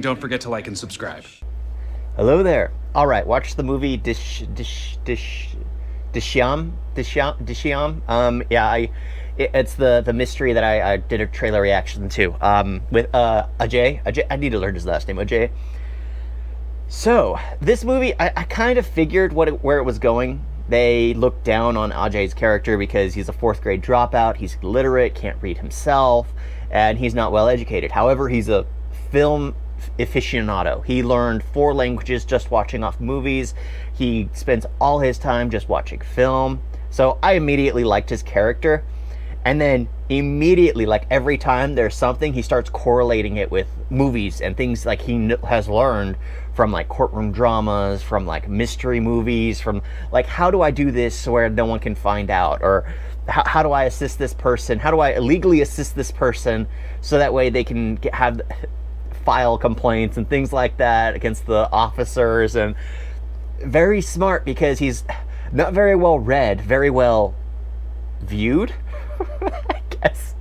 Don't forget to like and subscribe. Hello there. All right, watch the movie Dish Dish Dish Drishyam Drishyam Drishyam. Um, yeah, I. It, it's the the mystery that I, I did a trailer reaction to. Um, with uh Ajay. Ajay. I need to learn his last name. Ajay. So this movie, I, I kind of figured what it, where it was going. They looked down on Ajay's character because he's a fourth grade dropout. He's illiterate, can't read himself, and he's not well educated. However, he's a film aficionado. He learned four languages just watching off movies. He spends all his time just watching film. So I immediately liked his character. And then immediately, like every time there's something, he starts correlating it with movies and things like he has learned from like courtroom dramas, from like mystery movies, from like how do I do this where no one can find out, or how, how do I assist this person? How do I illegally assist this person so that way they can get, have file complaints and things like that against the officers and very smart because he's not very well read, very well viewed, I guess.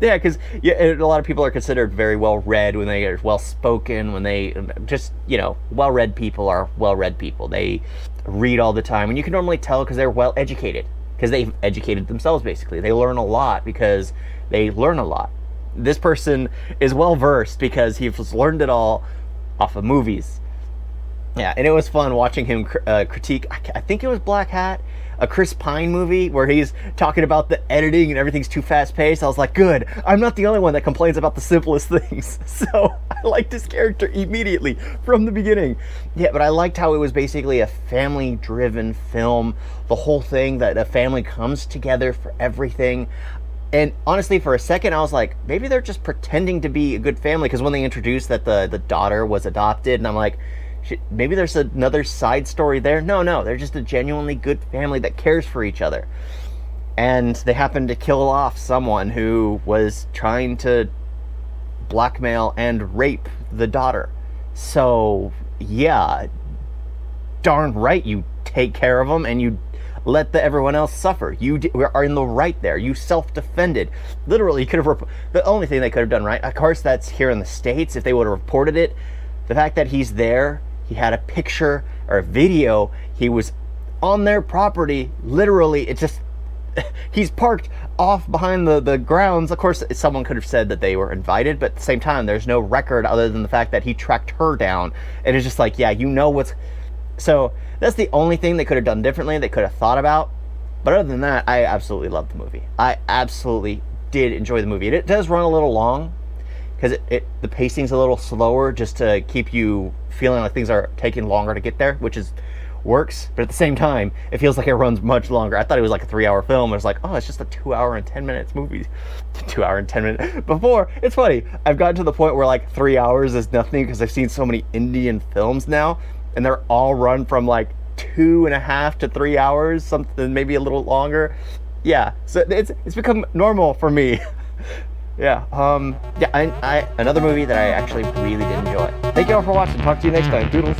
Yeah, because yeah, a lot of people are considered very well read when they are well spoken, when they just, you know, well read people are well read people. They read all the time. And you can normally tell because they're well educated, because they've educated themselves basically. They learn a lot because they learn a lot. This person is well versed because he's learned it all off of movies. Yeah, and it was fun watching him uh, critique, I think it was Black Hat a Chris Pine movie where he's talking about the editing and everything's too fast paced. I was like, good, I'm not the only one that complains about the simplest things. So I liked his character immediately from the beginning. Yeah, but I liked how it was basically a family driven film. The whole thing that a family comes together for everything. And honestly, for a second, I was like, maybe they're just pretending to be a good family. Because when they introduced that the, the daughter was adopted, and I'm like, maybe there's another side story there. No, no, they're just a genuinely good family that cares for each other. And they happen to kill off someone who was trying to blackmail and rape the daughter. So, yeah, darn right you take care of them and you let the, everyone else suffer. You are in the right there. You self-defended. Literally, you could have. Rep- the only thing they could have done right, of course, that's here in the states. If they would have reported it, the fact that he's there he had a picture or a video. He was on their property. Literally, it just he's parked off behind the, the grounds. Of course, someone could have said that they were invited, but at the same time, there's no record other than the fact that he tracked her down. And it's just like, yeah, you know what's. So that's the only thing they could have done differently, they could have thought about. But other than that, I absolutely loved the movie. I absolutely did enjoy the movie. It does run a little long, because it, it, the pacing's a little slower just to keep you feeling like things are taking longer to get there, which is works. But at the same time, it feels like it runs much longer. I thought it was like a three-hour film. It was like, oh, it's just a two-hour and ten minutes movie. two-hour and ten minutes. Before it's funny. I've gotten to the point where like three hours is nothing because I've seen so many Indian films now, and they're all run from like two and a half to three hours, something maybe a little longer. Yeah, so it's it's become normal for me. yeah, um, yeah, I, I, another movie that I actually really did enjoy. Thank you all for watching. Talk to you next time. Doodles.